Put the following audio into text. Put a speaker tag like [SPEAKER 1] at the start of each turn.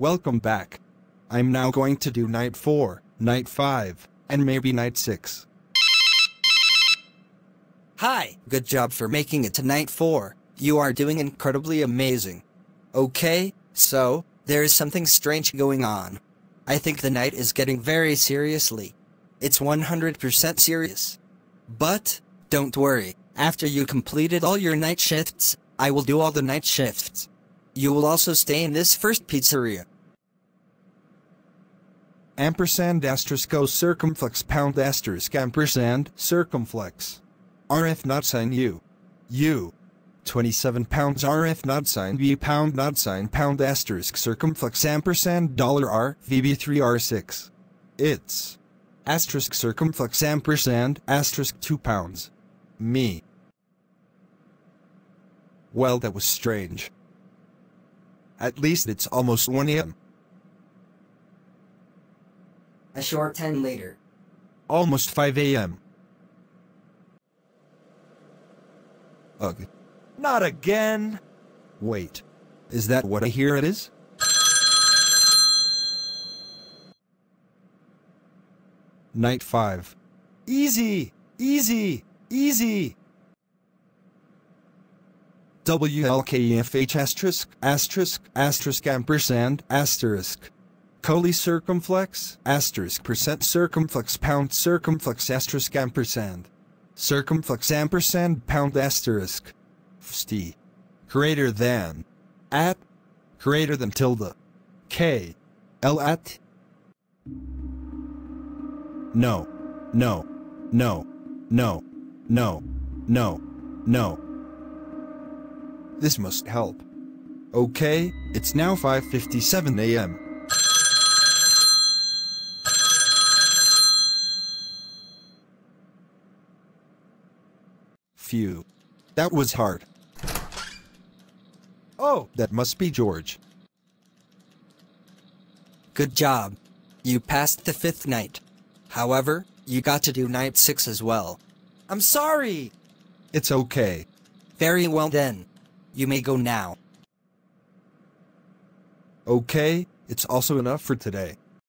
[SPEAKER 1] Welcome back. I'm now going to do night 4, night 5, and maybe night 6.
[SPEAKER 2] Hi, good job for making it to night 4. You are doing incredibly amazing. Okay, so, there is something strange going on. I think the night is getting very seriously. It's 100% serious. But, don't worry, after you completed all your night shifts, I will do all the night shifts. You will also stay in this first pizzeria.
[SPEAKER 1] Ampersand asterisk O circumflex pound asterisk ampersand circumflex. RF not sign U. U. 27 pounds RF not sign B pound not sign pound asterisk circumflex ampersand dollar R VB3 R6. It's asterisk circumflex ampersand asterisk 2 pounds. Me. Well that was strange. At least it's almost 1 a.m.
[SPEAKER 2] A short time later.
[SPEAKER 1] Almost 5 a.m. Ugh. Not again! Wait. Is that what I hear it is? Night 5. Easy! Easy! Easy! WLKFH asterisk asterisk asterisk ampersand asterisk Coley circumflex asterisk percent circumflex pound circumflex asterisk ampersand. Circumflex ampersand pound asterisk. Ft greater than. At. Greater than tilde. K. L at. No. No. No. No. No. No. No. This must help. Okay it's now 5:57 a.m. Phew. That was hard. Oh, that must be George.
[SPEAKER 2] Good job. You passed the fifth night. However, you got to do night six as well. I'm sorry!
[SPEAKER 1] It's okay.
[SPEAKER 2] Very well then. You may go now.
[SPEAKER 1] Okay, it's also enough for today.